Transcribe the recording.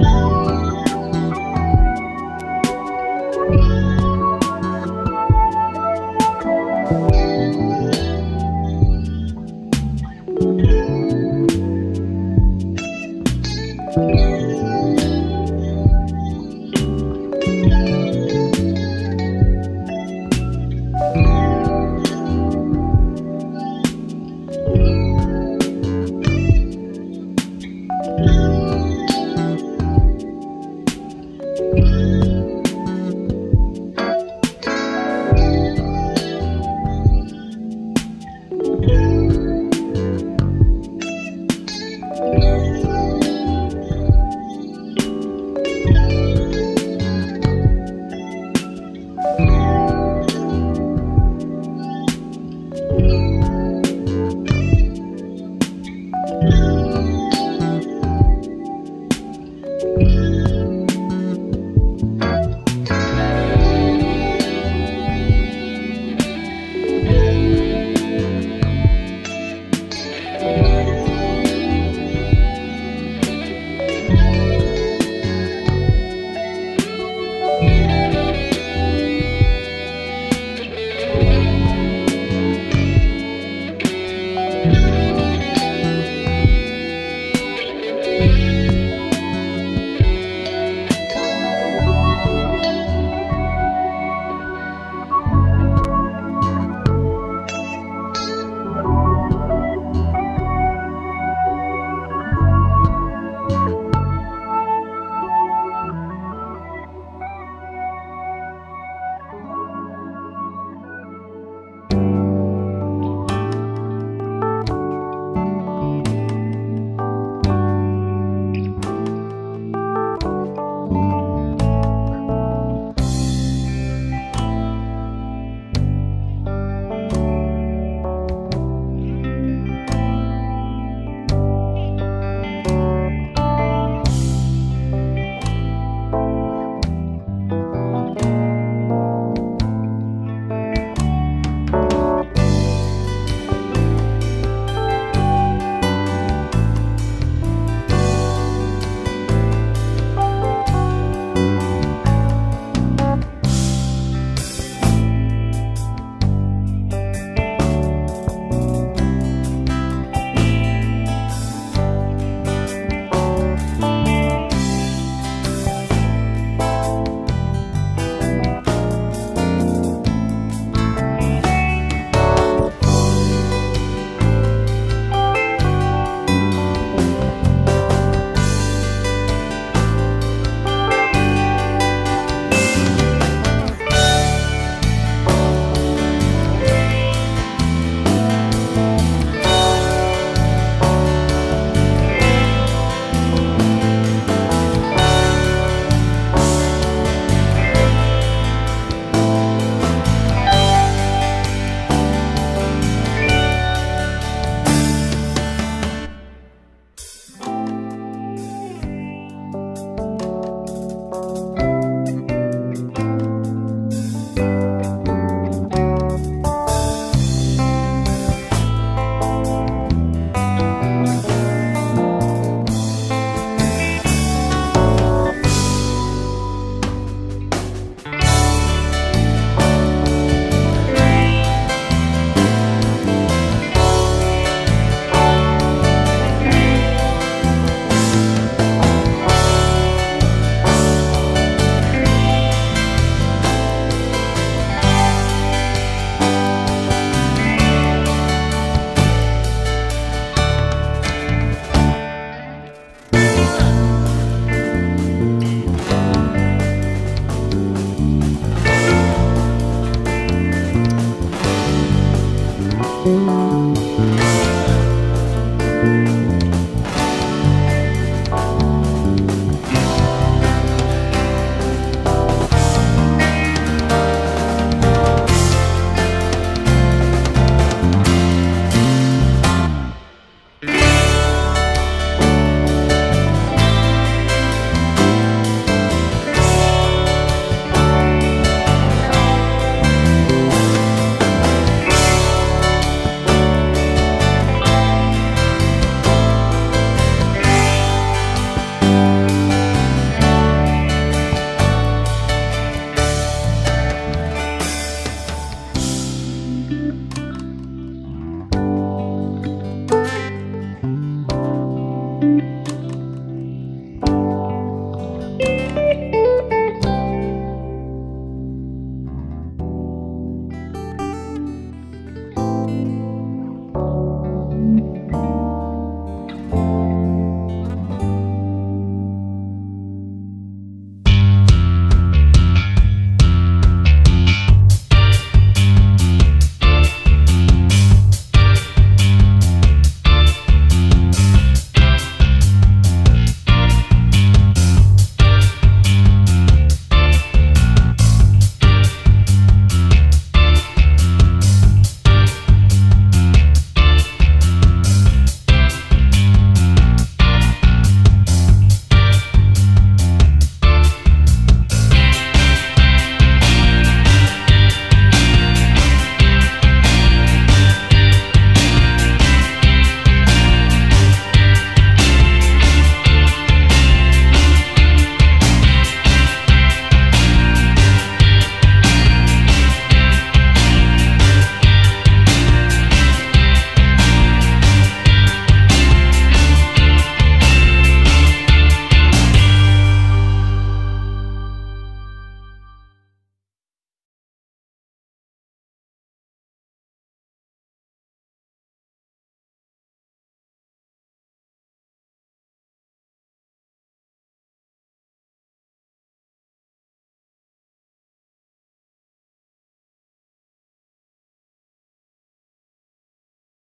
Thank